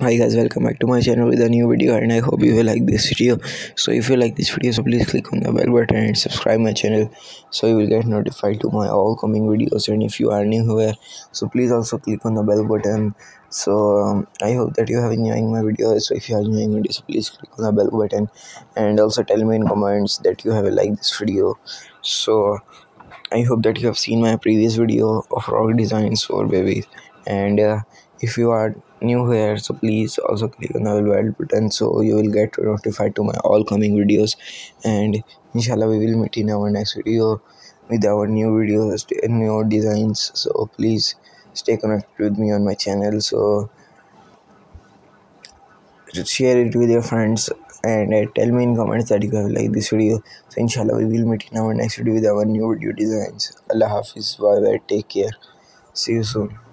hi guys welcome back to my channel with a new video and i hope you will like this video. So if you like this video so please click on the bell button and subscribe my channel so you will get notified to my all coming videos. And if you are new here so please also click on the bell button. So um, i hope that you have enjoying my videos so if you are enjoying videos so please click on the bell button and also tell me in comments that you have liked this video. So i hope that you have seen my previous video of frock designs for babies. And uh, if you are new here so please also click on the bell button so you will get notified to my all coming videos. And inshallah we will meet in our next video with our new videos new designs. So please stay connected with me on my channel. So share it with your friends and uh, tell me in comments that you have liked this video. So inshallah we will meet in our next video with our new video designs. Allah hafiz bye bye take care. See you soon